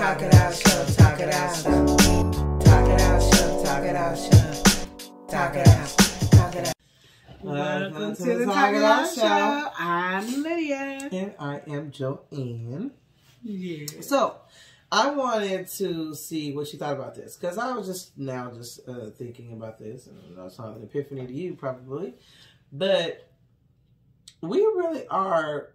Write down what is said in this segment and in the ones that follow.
Talk it out, show, talk it out, show. Talk it out, show, talk it out, show. Talk it out, talk it out. Welcome to the Talk It Out Show. I'm Lydia. And I am Joanne. Yeah. So, I wanted to see what you thought about this because I was just now just uh, thinking about this, and I know it's not an epiphany to you probably, but we really are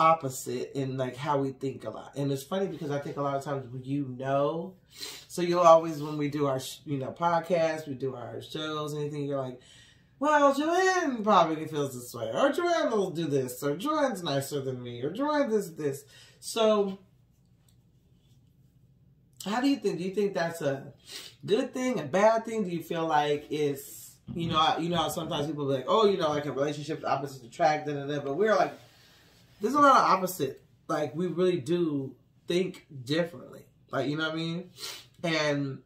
opposite in like how we think a lot, and it's funny because I think a lot of times when you know, so you'll always when we do our you know podcast, we do our shows, anything, you're like. Well, Joanne probably feels this way, or Joanne will do this, or Joanne's nicer than me, or Joanne this this. So, how do you think? Do you think that's a good thing, a bad thing? Do you feel like it's you know you know sometimes people be like, oh, you know, like in relationships, opposites attract, da da da. But we're like, there's a lot of opposite. Like we really do think differently. Like you know what I mean? And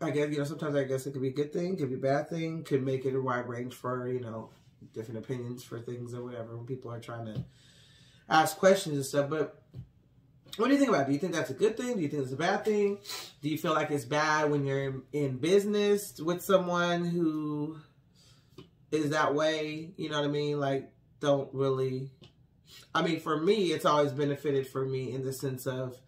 I guess you know sometimes I guess it could be a good thing, could be a bad thing, could make it a wide range for you know different opinions for things or whatever when people are trying to ask questions and stuff. But what do you think about it? Do you think that's a good thing? Do you think it's a bad thing? Do you feel like it's bad when you're in, in business with someone who is that way? You know what I mean? Like, don't really. I mean, for me, it's always benefited for me in the sense of,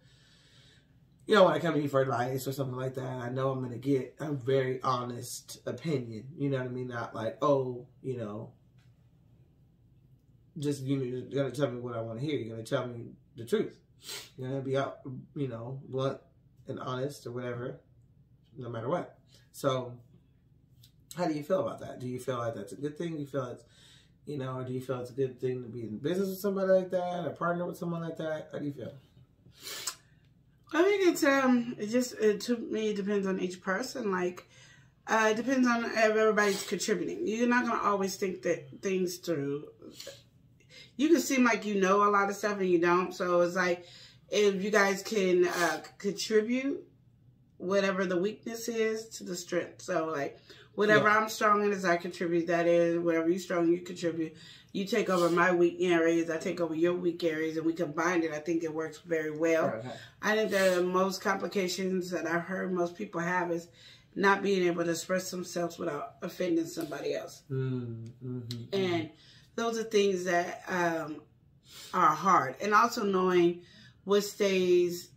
you know, when I come to you for advice or something like that, I know I'm to get a very honest opinion. You know what I mean? Not like, oh, you know, just you're to tell me what I want to hear. You're to tell me the truth. You're to be out, you know, blunt and honest or whatever, no matter what. So, how do you feel about that? Do you feel like that's a good thing? Do you feel it's, you know, or do you feel it's a good thing to be in business with somebody like that or partner with someone like that? How do you feel? I think it's um, it just it, to me it depends on each person. Like, uh, it depends on if everybody's contributing. You're not gonna always think that things through. You can seem like you know a lot of stuff and you don't. So it's like if you guys can uh, contribute whatever the weakness is to the strength. So like whatever Yeah. I'm strong in is I contribute that is whatever you strong you contribute. You take over my weak areas, I take over your weak areas, and we combine it. I think it works very well. Okay. I think the most complications that I've heard most people have is not being able to express themselves without offending somebody else. Mm, mhm, And those are things that um, are hard. And also knowing what stays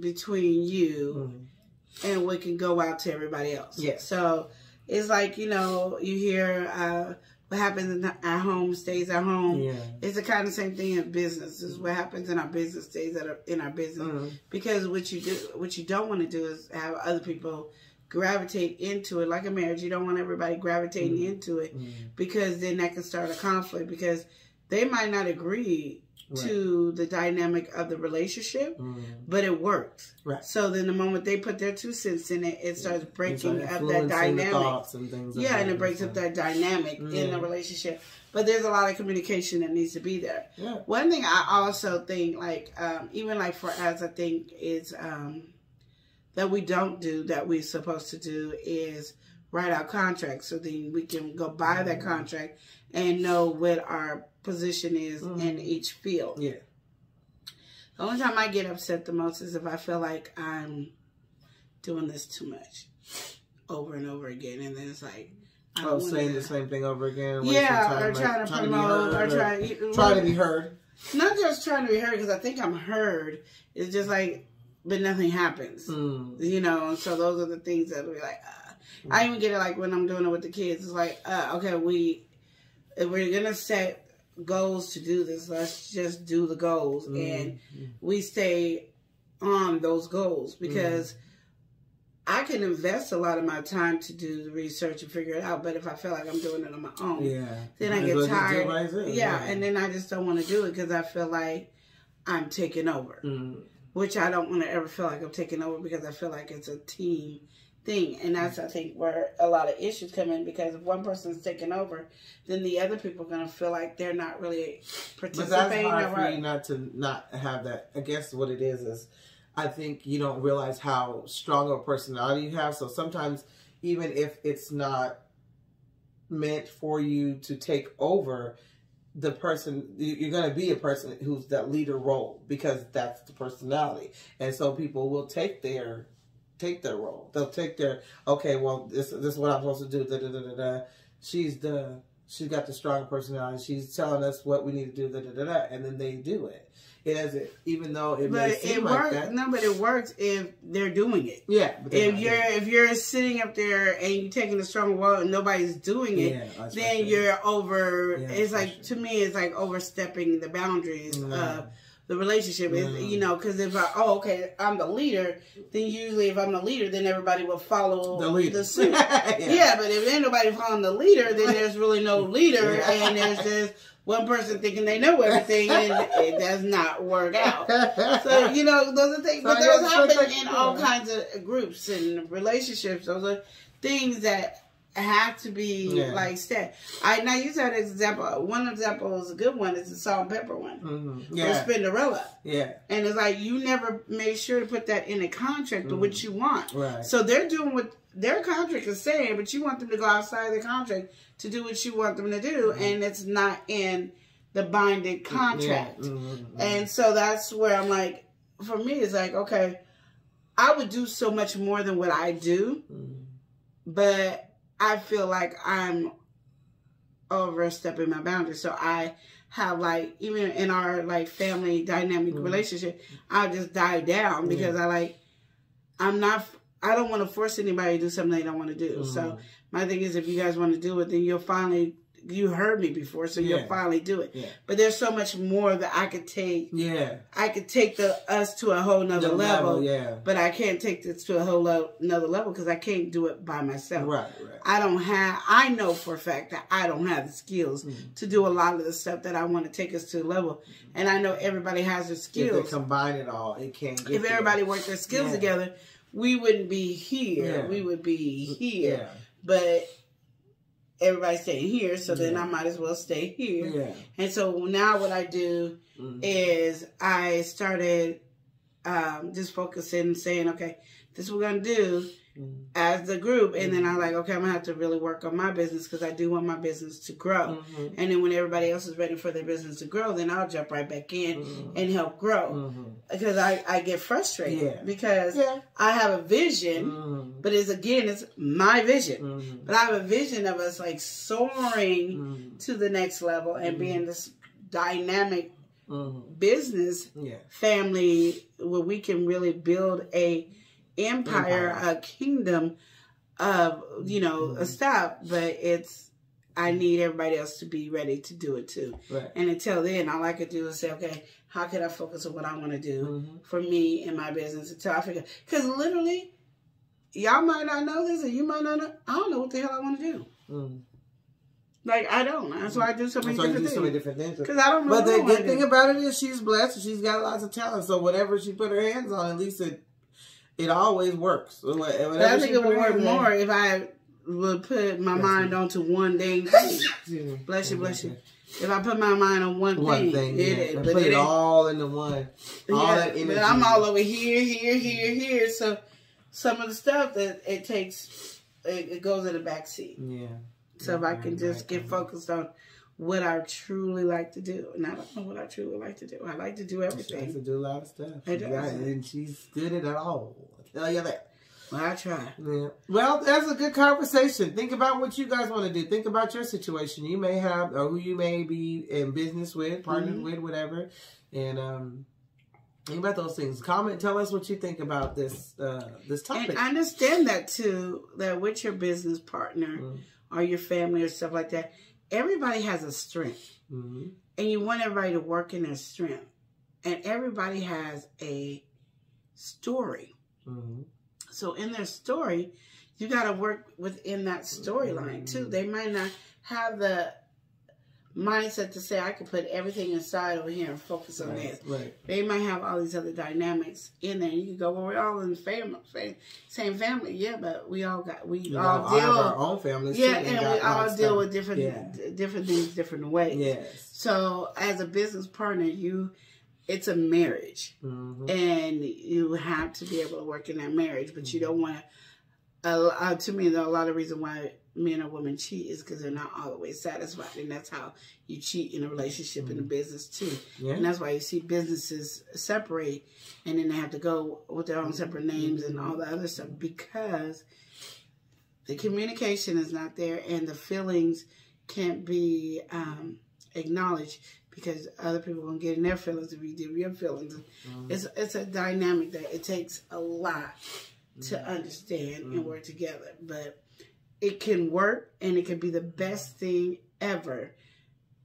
between you mhm. And we can go out to everybody else. Yeah. So it's like, you know, you hear uh, what happens at home stays at home. Yeah. It's the kind of same thing in business. Is what happens in our business stays at our, in our business. Mhm. Because what you do, what you don't want to do is have other people gravitate into it. Like a marriage, you don't want everybody gravitating Mhm. into it Mhm. because then that can start a conflict because they might not agree to the dynamic of the relationship, Mhm. but it works. Right. So then the moment they put their two cents in it, it starts breaking up that dynamic. and things Yeah, and it breaks up that dynamic in the relationship. But there's a lot of communication that needs to be there. Yeah. One thing I also think, like, um, even like for us, I think is um, that we don't do that we're supposed to do is write out contracts so then we can go buy that Mm-hmm. contract and know what our position is Mhm. in each field. Yeah. The only time I get upset the most is if I feel like I'm doing this too much over and over again, and then it's like, I Oh, saying the same thing over again. yeah, time, or like, trying to be promote, heard, or trying trying to be heard. not just trying to be heard because I think I'm heard. It's just like, but nothing happens, Mm. you know. So those are the things that we like. Uh, I even get it like when I'm doing it with the kids. It's like, uh, okay, we if we're gonna set goals to do this, let's just do the goals, and we stay on those goals because. I can invest a lot of my time to do the research and figure it out, but if I feel like I'm doing it on my own, Yeah. then I get well just do it tired. yourself, yeah, and then I just don't want to do it because I feel like I'm taking over, Mm. which I don't want to ever feel like I'm taking over because I feel like it's a team thing, and that's I think where a lot of issues come in because if one person's taking over, then the other people are gonna feel like they're not really But that's participating. hard or for you not to not have that. I guess what it is is, I think you don't realize how strong of a personality you have. So sometimes, even if it's not meant for you to take over, the person you're going to be a person who's that leader role because that's the personality and so people will take their take their role they'll take their okay well this this is what i'm supposed to do da, da, da, da, da. she's the she's got the strong personality she's telling us what we need to do da, da, da, da, and then they do it it has it even though it But may it seem like works. that No, but it works if they're doing it. yeah If you're doing if you're sitting up there and you're taking a strong role and nobody's doing it. it, yeah then you're over. Yeah, it's like to me, it's like overstepping the boundaries of the relationship. Is Mm. you know because if I oh okay I'm the leader, then usually if I'm the leader, then everybody will follow the leader suit. yeah. Yeah, but if ain't nobody following the leader, then there's really no leader, and there's just one person thinking they know everything, and it does not work out. So you know those are things, So but those happen in all kinds of groups and relationships. Those are things that have to be Yeah. like said. I now use that example. One example is a good one. Is the Salt-N-Pepa one. Mhm. Or yeah Spinderella. yeah And it's like you never made sure to put that in a contract of what you want. right So they're doing what their contract is saying, but you want them to go outside of the contract to do what you want them to do, and it's not in the binding contract. Yeah. Mhm. And so that's where I'm like, for me, it's like, okay, I would do so much more than what I do, Mhm. but I feel like I'm overstepping my boundaries. So I have like even in our like family dynamic Mhm. relationship, I'll just die down because I like I'm not I don't want to force anybody to do something they don't want to do. So Mhm. my thing is if you guys want to do it, then you'll finally you heard me before, so Yeah. you'll finally do it. Yeah. But there's so much more that I could take yeah I could take the us to a whole nother The level, yeah but I can't take this to a whole lo- another level because I can't do it by myself. right right I don't have. I know for a fact that I don't have the skills Mhm. to do a lot of the stuff that I want to take us to the level, and I know everybody has their skills. if they combine it all it can't get If there. everybody worked their skills Yeah. together, we wouldn't be here. We would be here. But everybody's staying here, so then I might as well stay here. yeah And so now what I do Mhm. is I started um, just focusing, saying, okay, this is what we're gonna do Mhm. as the group, and then I'm like, okay, I'm gonna have to really work on my business because I do want my business to grow. Mhm. And then when everybody else is ready for their business to grow, then I'll jump right back in Mhm. and help grow because I I get frustrated Yeah. because yeah I have a vision, but it's again it's my vision. But I have a vision of us like soaring to the next level and being this dynamic Mhm. business yeah family where we can really build a empire, Empire. a kingdom of you know a Mhm. stuff. But it's I need everybody else to be ready to do it too. right And until then, all I could do is say, okay, how can I focus on what I want to do Mhm. for me and my business until I figure? Because literally, y'all might not know this, and you might not know. I don't know what the hell I want to do. Mhm. Like I don't. That's why I do so many you do different so many things. different things Because I don't know. But the good thing do. about it is she's blessed. She's got lots of talent. So whatever she put her hands on, at least it it always works. I think it would work on- more if I would put my mind you. onto one thing. Me. Bless you, bless you. If I put my mind on one, One thing, thing, yeah. it, but put it it all into one. All yeah, that energy. But I'm all over here, here, here, here. So some of the stuff that it takes, it, it goes in the back seat. Yeah. So if I can just get focused on what I truly like to do, and I don't know what I truly like to do. I like to do She likes everything. to do a lot of stuff. I She do. got and she's good at it all. I tell you that. Well, I try. Yeah. Well, that's a good conversation. Think about what you guys want to do. Think about your situation. You may have, or who you may be in business with, partnered Mhm. with, whatever. And um, think about those things. Comment. Tell us what you think about this uh, this topic. And I understand that too, that with your business partner Mhm. or your family or stuff like that, everybody has a strength. Mhm. And you want everybody to work in their strength. And everybody has a story. Mhm. So in their story, you got to work within that storyline too. Mhm. They might not have the mindset to say, I could put everything inside over here and focus on this. Right. right. They might have all these other dynamics in there. You can go, well, we're all in the fam- fam- same family. Yeah, but we all got, we You all know, deal. have our own families. yeah, and got we all deal with different Yeah. different things different ways. Yes. So as a business partner, you it's a marriage, Mhm. and you have to be able to work in that marriage. But you Mm-hmm. don't want to. Uh, uh, to me, there are a lot of reasons why men or women cheat is because they're not always satisfied, and that's how you cheat in a relationship in a mm-hmm. business too. Yeah. And that's why you see businesses separate, and then they have to go with their own mm-hmm. separate names and all the other stuff because the communication is not there, and the feelings can't be um, acknowledged because other people won't get in their feelings if you do your feelings. Mm-hmm. It's it's a dynamic that it takes a lot to understand and work together, but it can work and it can be the best thing ever.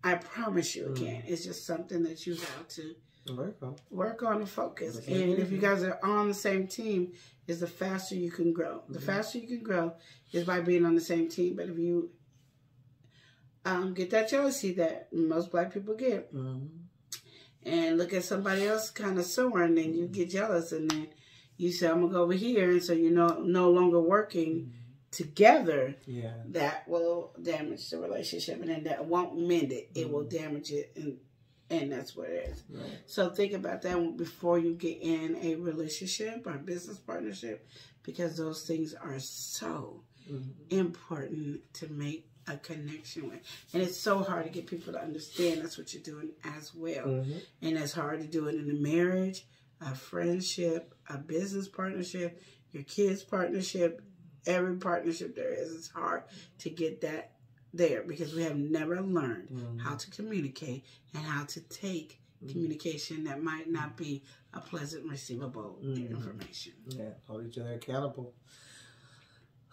I promise you it can. It's just something that you have to Very cool. work on and focus. And if you guys are on the same team, is the faster you can grow. The faster you can grow is by being on the same team. But if you um, get that jealousy that most black people get, Mhm. and look at somebody else kind of soaring, and you get jealous, and then you say, "I'm gonna go over here," and so you're no no longer working together. Yeah. That will damage the relationship, and then that won't mend it. It will damage it, and and that's what it is. Right. So think about that before you get in a relationship or business partnership, because those things are so Mhm. important to make a connection with. And it's so hard to get people to understand that's what you're doing as well. Mhm. And it's hard to do it in a marriage, a friendship, a business partnership, your kids' partnership, every partnership there is. It's hard to get that there because we have never learned Mhm. how to communicate and how to take communication that might not be a pleasant receivable Mhm. information. Yeah. Hold each other accountable.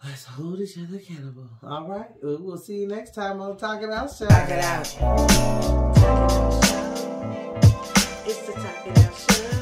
Let's hold each other accountable. All right. We'll we'll see you next time on Talk It Out Show. Talk it out. Talk it out show. It's the Talk It Out show.